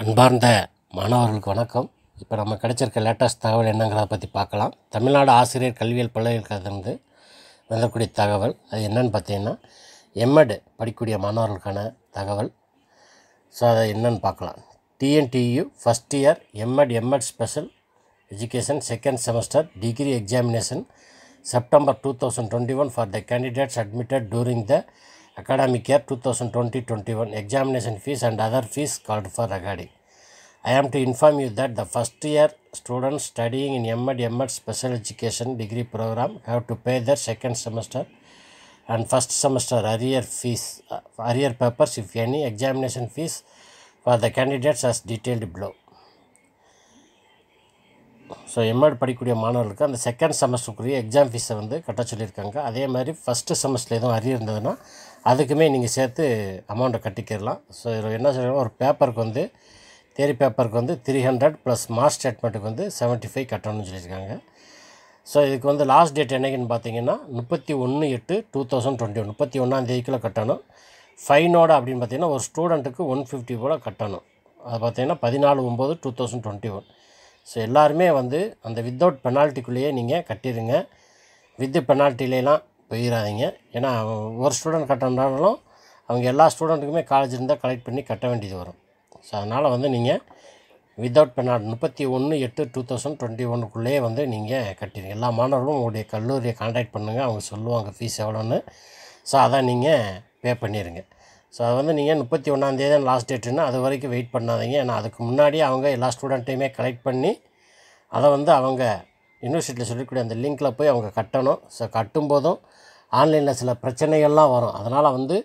அன்பார்ந்த மாணவர்களுக்கு வணக்கம். இப்போ நம்ம கிடைச்சிருக்க லேட்டஸ்ட் தகவல் என்னங்கிறத பற்றி பார்க்கலாம். தமிழ்நாடு ஆசிரியர் கல்வியியல் பல்கலைக்கழகத்திலிருந்து வந்தக்கூடிய தகவல் அது என்னன்னு பார்த்தீங்கன்னா எம்எட் படிக்கக்கூடிய மாணவர்களுக்கான தகவல். ஸோ அதை என்னன்னு பார்க்கலாம். TNTU first year MEd MEd special education second semester degree examination September two thousand twenty one for the candidates admitted during the academic year 2020-21 examination fees and other fees called for regarding. I am to inform you that the first year students studying in MEd MEd special education degree program have to pay their second semester and first semester arrear fees uh, arrear papers if any examination fees for the candidates as detailed below. So MEd படிக்கக்கூடிய மாணவர்களுக்கு அந்த second செமஸ்டருக்குரிய exam ஃபீஸை வந்து கட்ட சொல்லியிருக்காங்க அதே மாதிரி first semester எதுவும் அரியர் இருந்ததுன்னா அதுக்குமே நீங்கள் சேர்த்து அமௌண்ட்டை கட்டிக்கிடலாம். ஸோ இதில் என்ன சொல்கிறாங்க ஒரு பேப்பருக்கு வந்து தேரி பேப்பருக்கு வந்து த்ரீ ஹண்ட்ரட் ப்ளஸ் மார்க் ஸ்டேட்மெண்ட்டுக்கு வந்து செவன்ட்டி ஃபைவ் கட்டணும்னு சொல்லியிருக்காங்க. ஸோ இதுக்கு வந்து லாஸ்ட் டேட் என்னைக்குன்னு பார்த்தீங்கன்னா முப்பத்தி ஒன்று எட்டு டூ தௌசண்ட் டுவெண்ட்டி ஒன் முப்பத்தி ஒன்றாந்தேதிக்குள்ளே கட்டணும். ஃபைனோட அப்படின்னு பார்த்தீங்கன்னா ஒரு ஸ்டூடெண்ட்டுக்கு ஒன் ஃபிஃப்டி போல் கட்டணும். அது பார்த்தீங்கன்னா பதினாலு ஒம்பது two thousand twenty one so எல்லாருமே வந்து அந்த வித்தவுட் பெனால்ட்டிக்குள்ளேயே நீங்கள் கட்டிடுங்க வித்து பெனால்ட்டிலாம் போயிடாதீங்க ஏன்னா ஒரு ஸ்டூடெண்ட் கட்டினாலும் அவங்க எல்லா ஸ்டூடெண்ட்டுக்குமே காலேஜ் இருந்தால் கலெக்ட் பண்ணி கட்ட வேண்டியது வரும். ஸோ அதனால் வந்து நீங்கள் வித்தவுட் பெனால்ட் முப்பத்தி ஒன்று எட்டு டூ தௌசண்ட் டுவெண்ட்டி ஒன்றுக்குள்ளேயே வந்து நீங்கள் கட்டிடுங்க எல்லா மாணவர்களும் உங்களுடைய கல்லூரியை காண்டாக்ட் பண்ணுங்கள் அவங்க சொல்லுவாங்க ஃபீஸ் எவ்வளோன்னு ஸோ அதை நீங்கள் பே பண்ணிடுங்க ஸோ அது வந்து நீங்கள் முப்பத்தி ஒன்றாந்தேதி தான் லாஸ்ட் டேட்டுன்னா அது வரைக்கும் வெயிட் பண்ணாதீங்க. ஏன்னா அதுக்கு முன்னாடியே அவங்க எல்லா ஸ்டூடெண்ட்டையுமே கலெக்ட் பண்ணி அதை வந்து அவங்க யூனிவர்சிட்டியில் சொல்லக்கூடிய அந்த லிங்க்கில் போய் அவங்க கட்டணும். ஸோ கட்டும்போதும் ஆன்லைனில் சில பிரச்சனைகள்லாம் வரும். அதனால் வந்து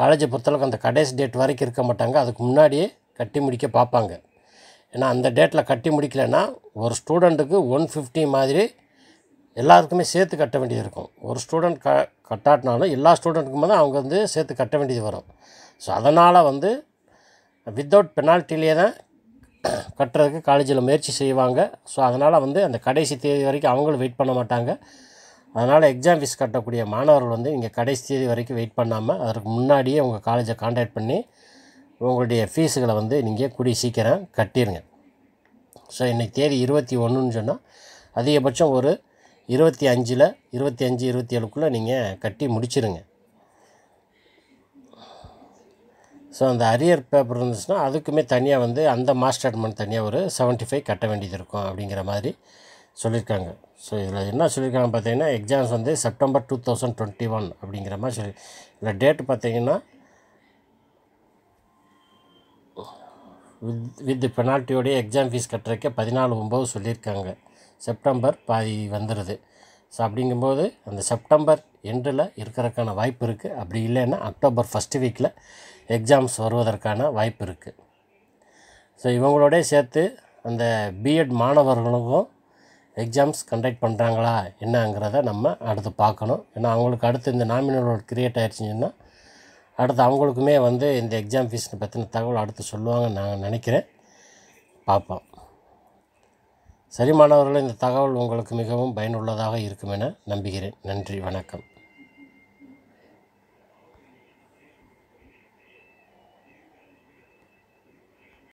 காலேஜை பொறுத்தளவுக்கு அந்த கடைசி டேட் வரைக்கும் இருக்க மாட்டாங்க. அதுக்கு முன்னாடியே கட்டி முடிக்க பார்ப்பாங்க. ஏன்னா அந்த டேட்டில் கட்டி முடிக்கலைன்னா ஒரு ஸ்டூடெண்ட்டுக்கு ஒன் ஃபிஃப்டி மாதிரி எல்லாருக்குமே சேர்த்து கட்ட வேண்டியது இருக்கும். ஒரு ஸ்டூடெண்ட் க கட்டாட்டினாலும் எல்லா ஸ்டூடெண்ட்டுக்குமே தான் அவங்க வந்து சேர்த்து கட்ட வேண்டியது வரும். ஸோ அதனால் வந்து வித்தவுட் பெனால்ட்டிலே தான் கட்டுறதுக்கு காலேஜில் முயற்சி செய்வாங்க. ஸோ அதனால் வந்து அந்த கடைசி தேதி வரைக்கும் அவங்களும் வெயிட் பண்ண மாட்டாங்க. அதனால் எக்ஸாம் ஃபீஸ் கட்டக்கூடிய மாணவர்கள் வந்து நீங்கள் கடைசி தேதி வரைக்கும் வெயிட் பண்ணாமல் அதற்கு முன்னாடியே உங்கள் காலேஜை காண்டாக்ட் பண்ணி உங்களுடைய ஃபீஸுகளை வந்து நீங்கள் கூடிய சீக்கிரம் கட்டிடுங்க ஸோ இன்றைக்கி தேதி இருபத்தி ஒன்றுன்னு சொன்னால் அதிகபட்சம் ஒரு இருபத்தி அஞ்சில் இருபத்தி அஞ்சு இருபத்தி ஏழுக்குள்ளே நீங்கள் கட்டி முடிச்சிருங்க. ஸோ அந்த அரியர் பேப்பர் இருந்துச்சுன்னா அதுக்குமே தனியாக வந்து அந்த மாஸ்டர் அட்மெண்ட் தனியாக ஒரு செவன்ட்டி ஃபைவ் கட்ட வேண்டியது இருக்கும் அப்படிங்கிற மாதிரி சொல்லியிருக்காங்க. ஸோ இதில் என்ன சொல்லியிருக்காங்க பார்த்தீங்கன்னா எக்ஸாம்ஸ் வந்து September two thousand twenty one அப்படிங்கிற மாதிரி சொல்லி இதில் டேட்டு பார்த்தீங்கன்னா வித் வித் பெனால்ட்டியோடைய எக்ஸாம் ஃபீஸ் கட்டுறதுக்கே பதினாலு ஒம்பது சொல்லியிருக்காங்க. செப்டம்பர் பாதி வந்துடுது ஸோ அப்படிங்கும்போது அந்த செப்டம்பர் எண்டில் இருக்கிறதுக்கான வாய்ப்பு இருக்குது அப்படி இல்லைன்னா அக்டோபர் ஃபஸ்ட்டு வீக்கில் எக்ஸாம்ஸ் வருவதற்கான வாய்ப்பு இருக்குது ஸோ இவங்களோடய சேர்த்து அந்த பிஎட் மாணவர்களுக்கும் எக்ஸாம்ஸ் கண்டக்ட் பண்ணுறாங்களா என்னங்கிறத நம்ம அடுத்து பார்க்கணும். ஏன்னா அவங்களுக்கு அடுத்து இந்த நாமினல் க்ரியேட் ஆயிடுச்சுன்னா அடுத்து அவங்களுக்குமே வந்து இந்த எக்ஸாம் ஃபீஸ் பற்றின தகவல் அடுத்து சொல்லுவாங்கன்னு நான் நினைக்கிறேன். பார்ப்போம். சரி மாணவர்களே இந்த தகவல் உங்களுக்கு மிகவும் பயனுள்ளதாக இருக்கும் என நம்புகிறேன். நன்றி வணக்கம்.